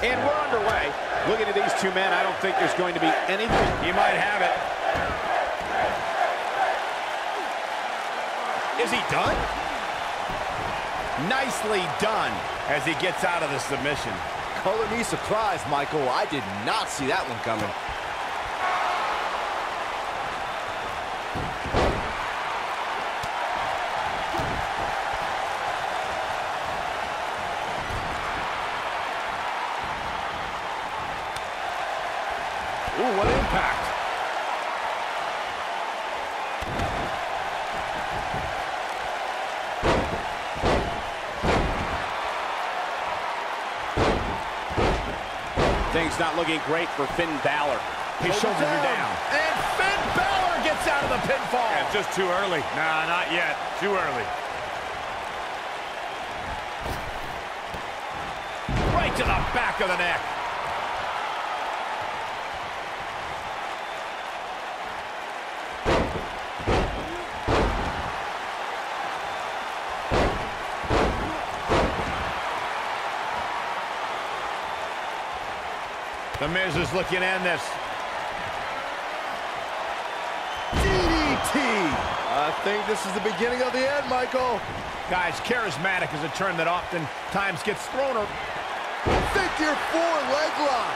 And we're underway. Looking at these two men, I don't think there's going to be anything. He might have it. Is he done? Nicely done. As he gets out of the submission. Color me surprised, Michael. I did not see that one coming. Ooh, what impact. Things not looking great for Finn Balor. His shoulders are down. And Finn Balor gets out of the pinfall. Yeah, just too early. Nah, not yet. Too early. Right to the back of the neck. The Miz is looking end this. DDT! I think this is the beginning of the end, Michael. Guys, charismatic is a term that oftentimes gets thrown around. Figure four leg lock.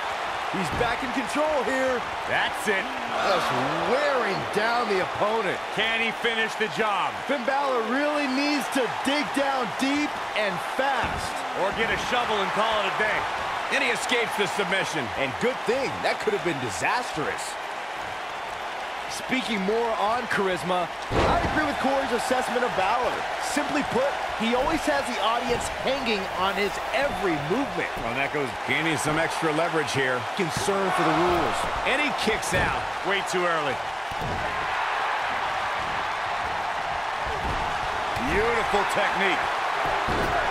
He's back in control here. That's it. Just wearing down the opponent. Can he finish the job? Finn Balor really needs to dig down deep and fast. Or get a shovel and call it a day. And he escapes the submission. And good thing, that could have been disastrous. Speaking more on charisma, I agree with Corey's assessment of Balor. Simply put, he always has the audience hanging on his every movement. Well, that goes gaining some extra leverage here. Concern for the rules. And he kicks out. Way too early. Beautiful technique.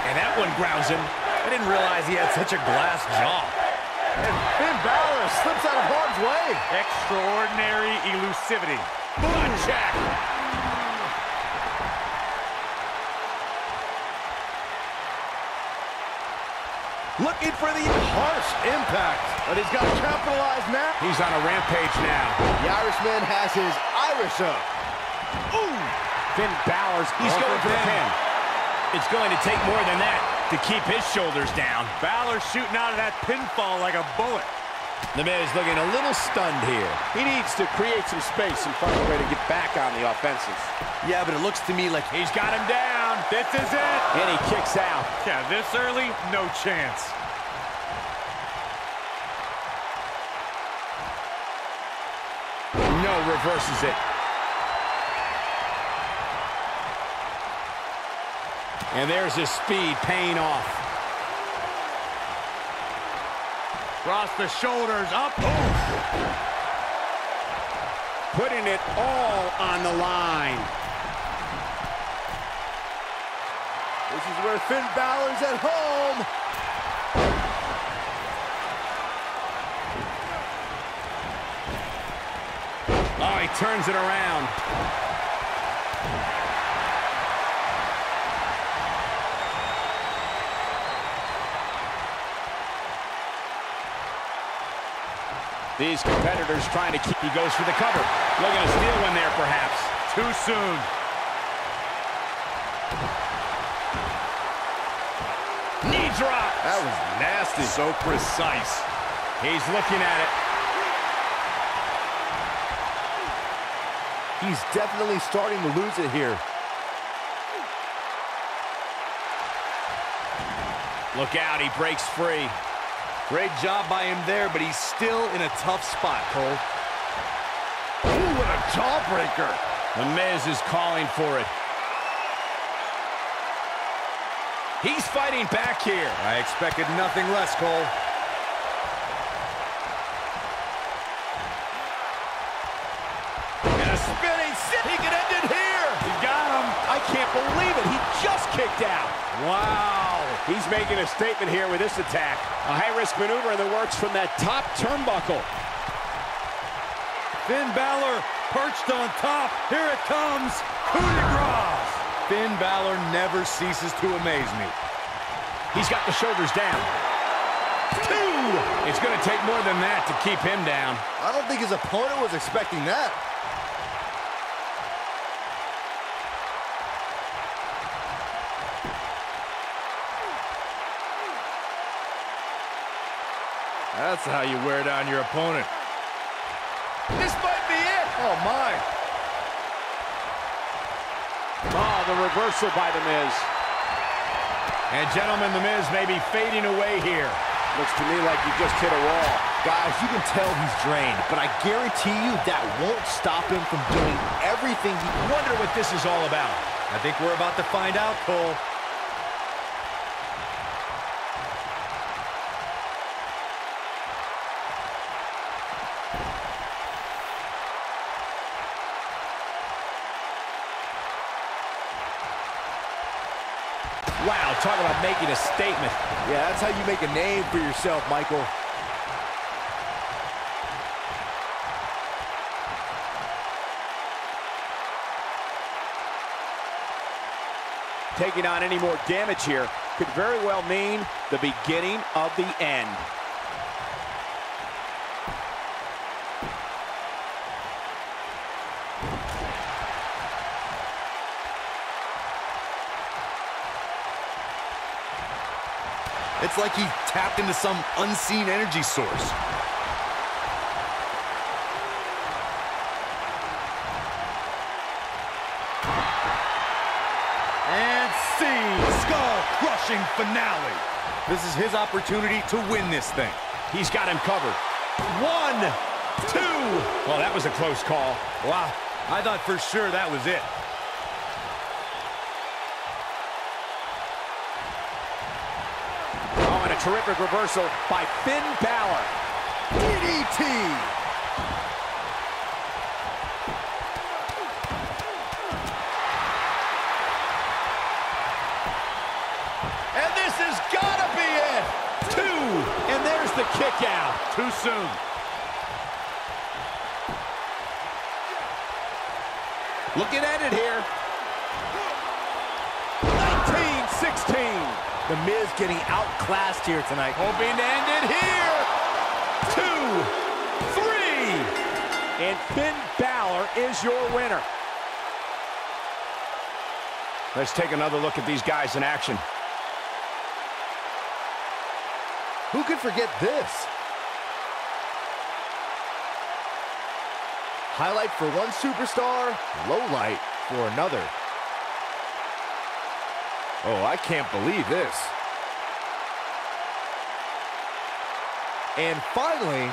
And that one grounds him. I didn't realize he had such a glass jaw. And Finn Balor slips out of harm's way. Extraordinary elusivity. Boom check. Looking for the harsh impact. But he's got to capitalize now. He's on a rampage now. The Irishman has his Irish up. Ooh! Finn Balor's, he's Going going for for the pin. pin. It's going to take more than that to keep his shoulders down. Balor shooting out of that pinfall like a bullet. The Miz looking a little stunned here. He needs to create some space and find a way to get back on the offensive. Yeah, but it looks to me like He's got him down. This is it. And he kicks out. Yeah, this early, no chance. No, reverses it. And there's his speed paying off. Cross the shoulders, up. Putting it all on the line. this is where Finn Balor's at home. Oh, he turns it around. These competitors trying to keep, he goes for the cover. Looking to steal one there, perhaps. Too soon. Knee drop. That was nasty. So precise. He's looking at it. He's definitely starting to lose it here. Look out, he breaks free. Great job by him there, but he's still in a tough spot, Cole. Ooh, what a jawbreaker. The Miz is calling for it. He's fighting back here. I expected nothing less, Cole. And a spinning sit. He could end it here. He got him. I can't believe it. He just kicked out. Wow. He's making a statement here with this attack. A high-risk maneuver in the works from that top turnbuckle. Finn Balor perched on top. Here it comes. Coup de grace. Finn Balor never ceases to amaze me. He's got the shoulders down. Two. It's going to take more than that to keep him down. I don't think his opponent was expecting that. That's how you wear down your opponent. This might be it. Oh, my. Oh, the reversal by The Miz. And, gentlemen, The Miz may be fading away here. Looks to me like he just hit a wall. Guys, you can tell he's drained, but I guarantee you that won't stop him from doing everything he... Wonder what this is all about. I think we're about to find out, Cole. Talk about making a statement. Yeah, that's how you make a name for yourself, Michael. Taking on any more damage here could very well mean the beginning of the end. It's like he tapped into some unseen energy source. And see, skull-crushing finale. This is his opportunity to win this thing. He's got him covered. One, two. Well, that was a close call. Wow, I thought for sure that was it. And a terrific reversal by Finn Balor. DDT! And this has got to be it. Two. And there's the kick out. Too soon. Looking at it here. 19-16. The Miz getting outclassed here tonight. Hoping to end it here. Two. Three. And Finn Balor is your winner. Let's take another look at these guys in action. Who could forget this? Highlight for one superstar, low light for another. Oh, I can't believe this. And finally,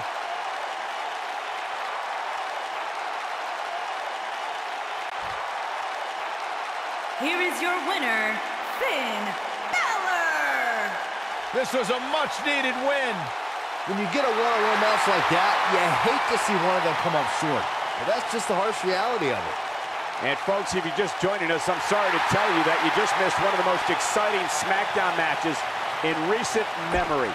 Here is your winner, Finn Balor! This was a much-needed win. when you get a one-on-one match like that, you hate to see one of them come up short. But that's just the harsh reality of it. And folks, if you're just joining us, I'm sorry to tell you that you just missed one of the most exciting SmackDown matches in recent memory.